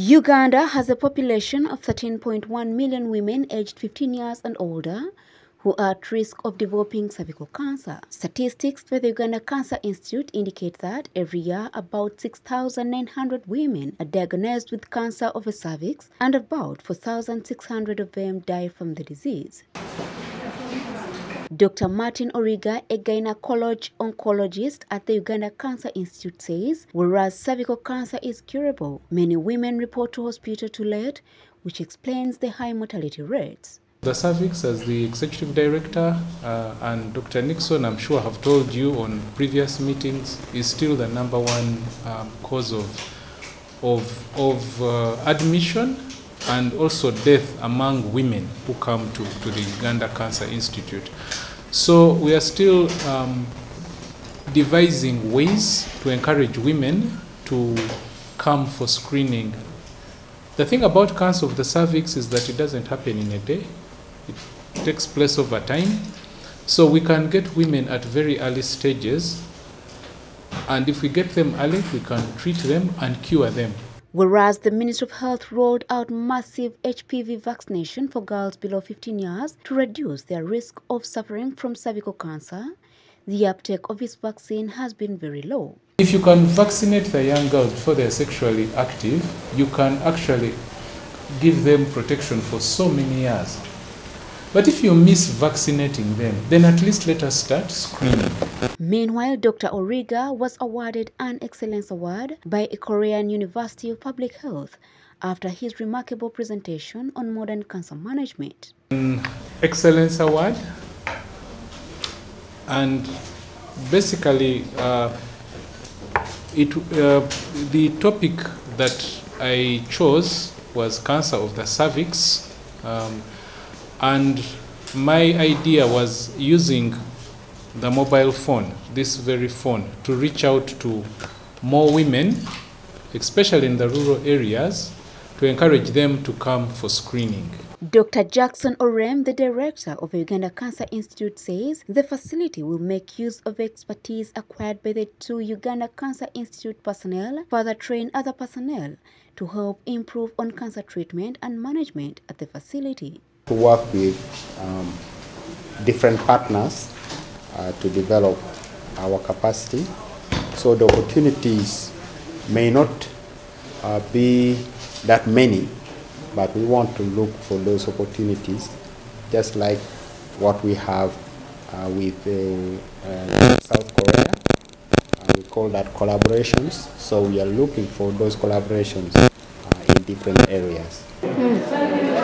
Uganda has a population of 13.1 million women aged 15 years and older who are at risk of developing cervical cancer. Statistics by the Uganda Cancer Institute indicate that every year about 6,900 women are diagnosed with cancer of the cervix and about 4,600 of them die from the disease. Dr. Martin Origa, a gynecology oncologist at the Uganda Cancer Institute, says whereas cervical cancer is curable, many women report to hospital too late, which explains the high mortality rates. The cervix, as the executive director uh, and Dr. Nixon, I'm sure, have told you on previous meetings, is still the number one um, cause of, of, of uh, admission and also death among women who come to, to the Uganda Cancer Institute. So we are still um, devising ways to encourage women to come for screening. The thing about cancer of the cervix is that it doesn't happen in a day. It takes place over time. So we can get women at very early stages and if we get them early, we can treat them and cure them. Whereas the Ministry of Health rolled out massive HPV vaccination for girls below 15 years to reduce their risk of suffering from cervical cancer, the uptake of this vaccine has been very low. If you can vaccinate the young girls before they are sexually active, you can actually give them protection for so many years. But if you miss vaccinating them, then at least let us start screening. Meanwhile, Dr. Origa was awarded an Excellence Award by a Korean University of Public Health after his remarkable presentation on modern cancer management. An Excellence Award and basically uh, it, uh, the topic that I chose was cancer of the cervix. Um, and my idea was using the mobile phone, this very phone, to reach out to more women, especially in the rural areas, to encourage them to come for screening. Dr. Jackson Orem, the director of the Uganda Cancer Institute, says the facility will make use of expertise acquired by the two Uganda Cancer Institute personnel, further train other personnel to help improve on cancer treatment and management at the facility to work with um, different partners uh, to develop our capacity. So the opportunities may not uh, be that many, but we want to look for those opportunities, just like what we have uh, with uh, South Korea. Uh, we call that collaborations. So we are looking for those collaborations uh, in different areas. Mm.